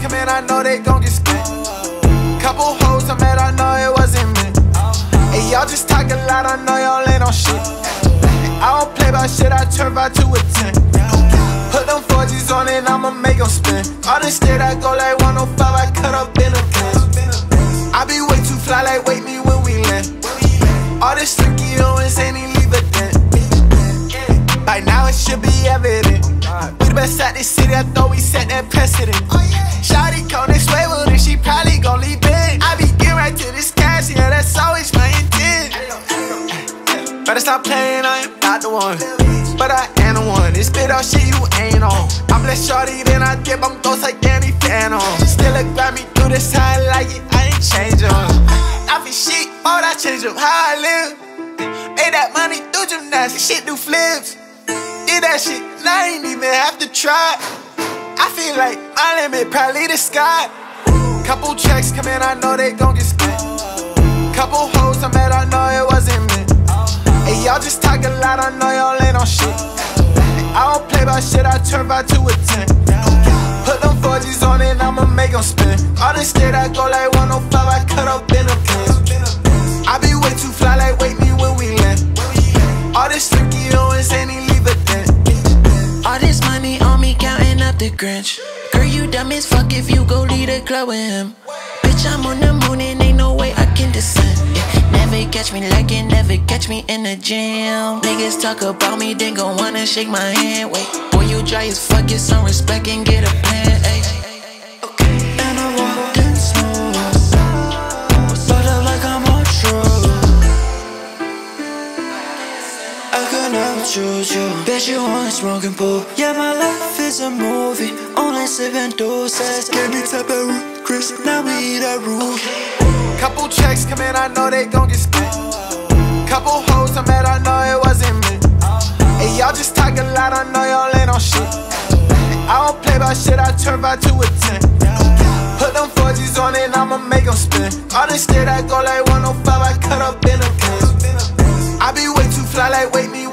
come in, I know they gon' get spent. Couple hoes I met, I know it wasn't meant. And y'all just talk a lot, I know y'all ain't on shit. I don't play by shit, I turn by to a 10. Put them 4Gs on and I'ma make them spin. All this shit I go like, the city, I thought we set that precedent. Shawty come this way, well then she probably gon' leave it. I be getting right to this cash, yeah, that's always my intent. Better stop playing, I am not the one. But I am the one. This bit of shit you ain't on. I bless Shorty, then I dip, I'm ghost like Danny Phantom. Still look grab me through this, how I like it, I ain't changing. I be shit, would I change up how I live? Made that money through gymnastics, shit do flips. That shit, and I ain't even have to try. I feel like my limit probably the sky. Couple checks come in, I know they gon' get spent. Couple hoes I met, I know it wasn't me. Hey, y'all just talk a lot, I know y'all ain't on shit. I don't play by shit, I turn by to a 10. Put them 4Gs on it, I'ma make them spin. All this shit, I go like 105, I cut up the Grinch. Girl, you dumb as fuck if you go lead a club with him. Bitch, I'm on the moon and ain't no way I can descend. Yeah, never catch me lacking, never catch me in the gym. Niggas talk about me, then gon' wanna shake my hand. Wait, boy, you dry as fuck, get some respect and get a plan. Ay. I never choose you Bet you want smoking pool Yeah, my life is a movie Only sipping doses Gave me root, Chris Now we eat our roof Couple checks come in, I know they gon' get spent. Couple hoes I met, I know it wasn't me. Hey, y'all just talk a lot, I know y'all ain't on shit. I don't play by shit, I turn by to a 10. Put them 4Gs on it, I'ma make them spin. All this state, I go like 105, I cut up in a Benz. I be way too fly, like wait me